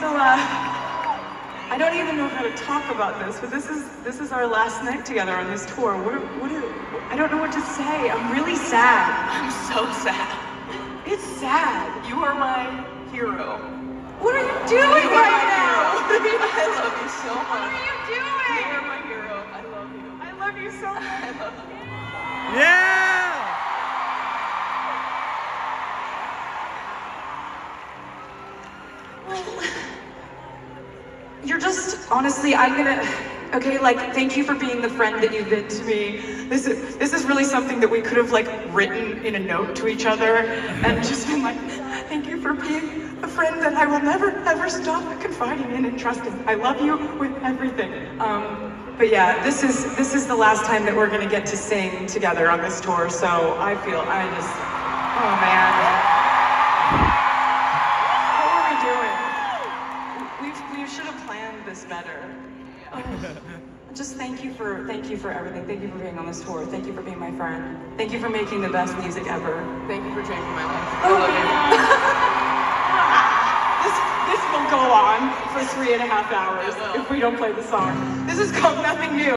So, uh, I don't even know how to talk about this, but this is this is our last night together on this tour. What, are- what, are- I don't know what to say. I'm really sad. I'm so sad. It's sad. You are my hero. What are you doing You right now? I love you so much. What are you doing? You are my hero. I love you. I love you so much. I love you. Yeah! You're just honestly, I'm gonna. Okay, like thank you for being the friend that you've been to me. This is this is really something that we could have like written in a note to each other and just been like, thank you for being a friend that I will never ever stop confiding in and trusting. I love you with everything. Um, but yeah, this is this is the last time that we're gonna get to sing together on this tour. So I feel I just, oh man. Should have planned this better. Oh, just thank you for thank you for everything. Thank you for being on this tour. Thank you for being my friend. Thank you for making the best music ever. Thank you for changing my life. Oh, I Oh, love you. This this will go on for three and a half hours if we don't play the song. This is called Nothing New.